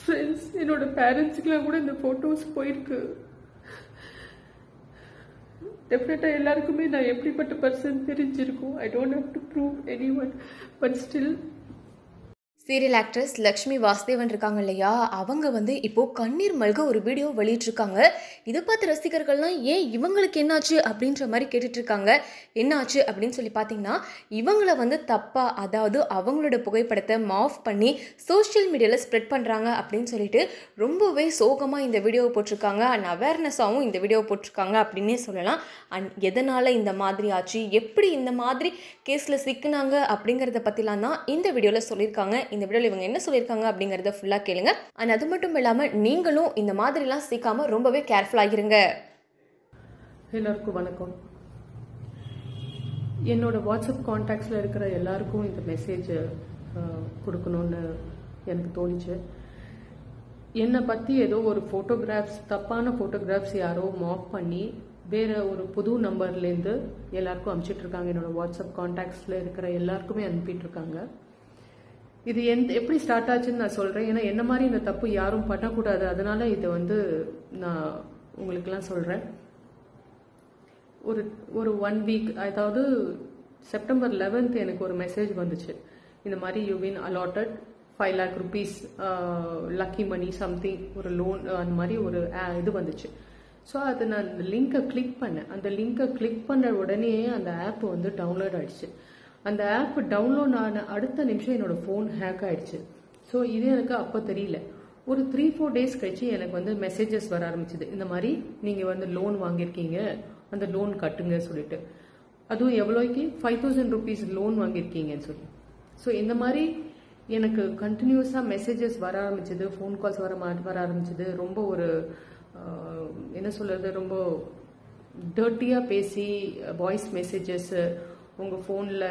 Friends என்னோட பேரண்ட்ஸுக்கெலாம் கூட இந்த ஃபோட்டோஸ் போயிருக்கு. டெஃபினட்டாக எல்லாருக்குமே நான் எப்படிப்பட்ட பர்சன் தெரிஞ்சிருக்கும். I don't have to prove any one but still serial actress Lakshmi Vasudevan இருக்காங்க இல்லையா? அவங்க வந்து இப்போ கண்ணீர் மல்க ஒரு வீடியோ வெளியிட்டிருக்காங்க. இதை பார்த்து ரசிகர்கள்லாம் ஏன் இவங்களுக்கு என்னாச்சு? அப்படின்ற மாதிரி கேட்டுட்டு இருக்காங்க என்னாச்சு? அப்படின்னு சொல்லி பார்த்தீங்கன்னா இவங்கள வந்து தப்பாக அதாவது அவங்களோட புகைப்படத்தை மாஃப் பண்ணி சோஷியல் மீடியாவில் ஸ்ப்ரெட் பண்ணுறாங்க அப்படின்னு சொல்லிட்டு ரொம்பவே சோகமாக இந்த வீடியோவை போட்டிருக்காங்க. அண்ட் அவேர்னஸாகவும் இந்த வீடியோவை போட்டிருக்காங்க அப்படின்னே சொல்லலாம். அண்ட் எதனால் இந்த மாதிரி ஆச்சு? எப்படி இந்த மாதிரி கேஸில் சிக்கினாங்க அப்படிங்கிறத பற்றிலாம் தான் இந்த வீடியோவில் சொல்லியிருக்காங்க. இந்த வீடியோவில் இவங்க என்ன சொல்லியிருக்காங்க அப்படிங்கிறத ஃபுல்லாக கேளுங்க. அண்ட் அது மட்டும் இல்லாமல் நீங்களும் இந்த மாதிரிலாம் சிக்காமல் ரொம்பவே கேர்ஃபுல்லாக இருங்க வணக்கம். என்னோட வாட்ஸ்அப் காண்டாக்ட்ஸில் இருக்கிற எல்லாருக்கும் இந்த மெசேஜ் கொடுக்கணும்னு எனக்கு தோணுச்சு. என்னை பற்றி ஏதோ ஒரு ஃபோட்டோகிராஃப்ஸ் தப்பான ஃபோட்டோகிராஃப்ஸ் யாரோ மாஃப் பண்ணி வேற ஒரு புது நம்பர்லேருந்து எல்லாருக்கும் அனுப்பிச்சிட்ருக்காங்க என்னோட வாட்ஸ்அப் காண்டாக்ட்ஸில் இருக்கிற எல்லாருக்குமே அனுப்பிட்டு இருக்காங்க. இது எந்த எப்படி ஸ்டார்ட் ஆச்சுன்னு நான் சொல்கிறேன் ஏன்னா என்ன மாதிரி இந்த தப்பு யாரும் பண்ணக்கூடாது. அதனால இதை வந்து நான் உங்களுக்கெல்லாம் சொல்கிறேன் ஒரு ஒரு ஒன் வீக் அதாவது செப்டம்பர் லெவன்த் எனக்கு ஒரு மெசேஜ் வந்துச்சு. இந்த மாதிரி you win allotted five lakh rupees lucky money something ஒரு லோன் uh, அந்த மாதிரி ஒரு ஆ- இது வந்துச்சு. ஸோ அது நான் அந்த லிங்கை கிளிக் பண்ணேன். அந்த லிங்கை கிளிக் பண்ண உடனே அந்த ஆப் வந்து டவுன்லோட் ஆயிடுச்சு. அந்த ஆப் டவுன்லோட் ஆன அடுத்த நிமிஷம் என்னோட ஃபோன் ஹேக் ஆயிடுச்சு. ஸோ இது எனக்கு அப்போ தெரியல. ஒரு த்ரீ ஃபோர் டேஸ் கழிச்சு எனக்கு வந்து மெசேஜஸ் வர ஆரம்பிச்சது. இந்த மாதிரி நீங்கள் வந்து லோன் வாங்கியிருக்கீங்க. அந்த லோன் கட்டுங்க சொல்லிட்டு. அதுவும் எவ்வளோக்கு? ஃபைவ் தௌசண்ட் ருபீஸ் லோன் வாங்கியிருக்கீங்கன்னு சொல்லி. ஸோ இந்த மாதிரி எனக்கு கண்டினியூஸாக மெசேஜஸ் வர ஆரம்பிச்சது. ஃபோன் கால்ஸ் வர வர ஆரம்பிச்சது. ரொம்ப ஒரு என்ன சொல்கிறது ரொம்ப டர்ட்டியாக பேசி வாய்ஸ் மெசேஜஸ் உங்கள் ஃபோனில்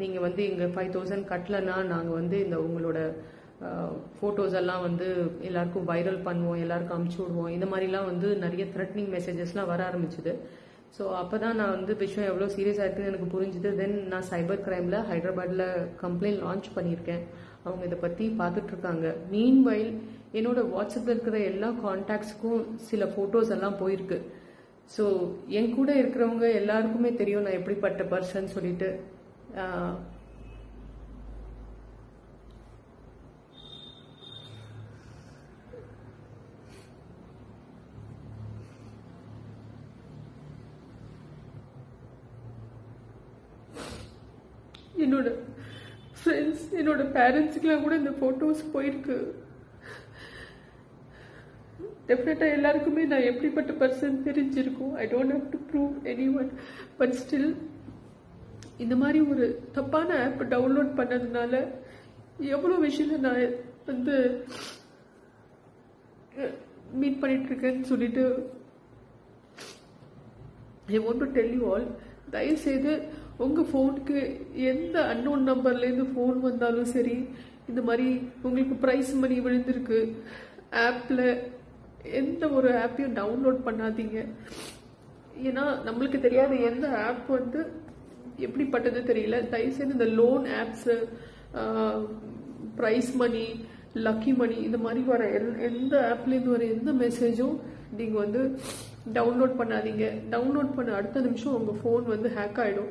நீங்கள் வந்து இங்கே ஃபைவ் தௌசண்ட் கட்டலைன்னா நாங்கள் வந்து இந்த உங்களோட ஃபோட்டோஸ் எல்லாம் வந்து எல்லாருக்கும் வைரல் பண்ணுவோம் எல்லாருக்கும் அமுச்சு விடுவோம். இந்த மாதிரிலாம் வந்து நிறைய த்ரெட்னிங் மெசேஜஸ்லாம் வர ஆரம்பிச்சுது. ஸோ அப்போ தான் நான் வந்து விஷயம் எவ்வளோ சீரியஸ் இருக்குன்னு எனக்கு புரிஞ்சுது. தென் நான் சைபர் கிரைமில் ஹைதராபாத்தில் கம்ப்ளைண்ட் லான்ச் பண்ணியிருக்கேன். அவங்க இதை பற்றி பார்த்துட்டு இருக்காங்க. மீன் வைல் என்னோட வாட்ஸ்அப்பில் இருக்கிற எல்லா காண்டாக்ட்ஸ்க்கும் சில ஃபோட்டோஸ் எல்லாம் போயிருக்கு. ஸோ என் கூட இருக்கிறவங்க எல்லாருக்குமே தெரியும் நான் எப்படிப்பட்ட பர்சன் சொல்லிட்டு. என்னோட ஃப்ரெண்ட்ஸ் என்னோட பேரண்ட்ஸுக்கெலாம் கூட இந்த ஃபோட்டோஸ் போயிருக்கு. டெஃபினட்டாக எல்லாருக்குமே நான் எப்படிப்பட்ட பர்சன் தெரிஞ்சிருக்கும்? I don't have to prove any one but still இந்த மாதிரி ஒரு தப்பான ஆப் டவுன்லோட் பண்ணதுனால எவ்வளோ விஷயத்தை நான் வந்து மீட் பண்ணிட்டு இருக்கேன்னு சொல்லிட்டு I want to tell you all தயவுசெய்து உங்கள் ஃபோனுக்கு எந்த அன்னோன் நம்பர்லேருந்து ஃபோன் வந்தாலும் சரி இந்த மாதிரி உங்களுக்கு ப்ரைஸ் மணி விழுந்திருக்கு ஆப்பில் எந்த ஒரு ஆப்பையும் டவுன்லோட் பண்ணாதீங்க. ஏன்னா நம்மளுக்கு தெரியாத எந்த ஆப் வந்து எப்படிப்பட்டது தெரியல. தயவுசெய்து இந்த loan apps prize money lucky money இந்த மாதிரி வர எந்த ஆப்லேருந்து வர எந்த மெசேஜும் நீங்கள் வந்து டவுன்லோட் பண்ணாதீங்க. டவுன்லோட் பண்ண அடுத்த நிமிஷம் உங்கள் ஃபோன் வந்து ஹேக் ஆகிடும்